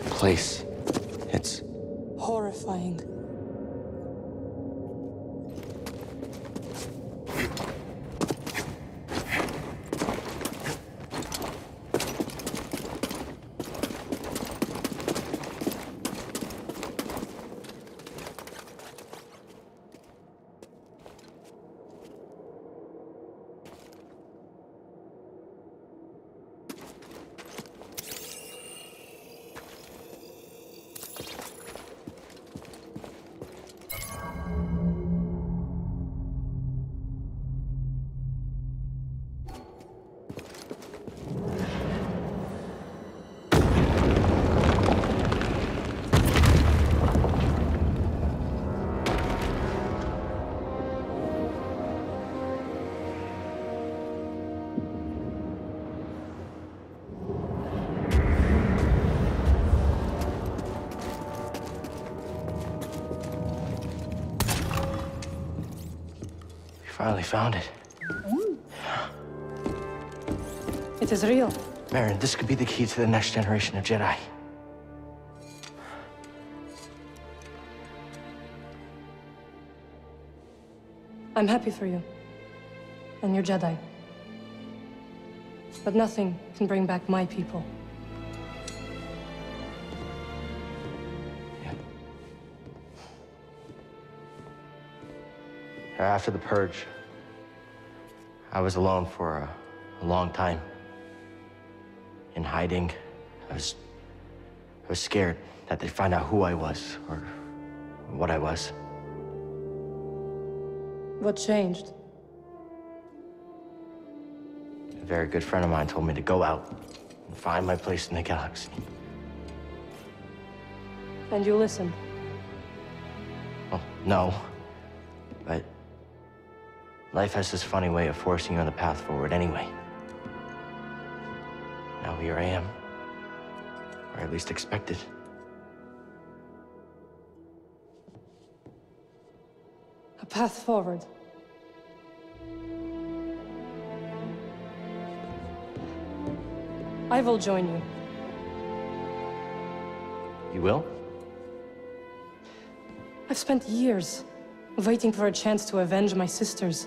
place. It's Horrifying. Finally found it. It is real. Merrin, this could be the key to the next generation of Jedi. I'm happy for you. And your Jedi. But nothing can bring back my people. After the purge, I was alone for a, a long time. In hiding, I was, I was scared that they'd find out who I was or what I was. What changed? A very good friend of mine told me to go out and find my place in the galaxy. And you listened. Well, no. But life has this funny way of forcing you on the path forward anyway. Now here I am. Or at least expected. A path forward. I will join you. You will? I've spent years waiting for a chance to avenge my sisters.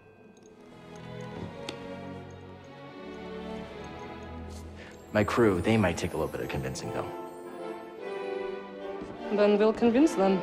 My crew, they might take a little bit of convincing, though. Then we'll convince them.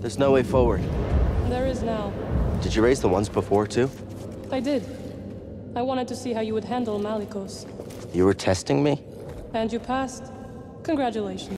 There's no way forward. There is now. Did you raise the ones before, too? I did. I wanted to see how you would handle Malicos. You were testing me? And you passed. Congratulations.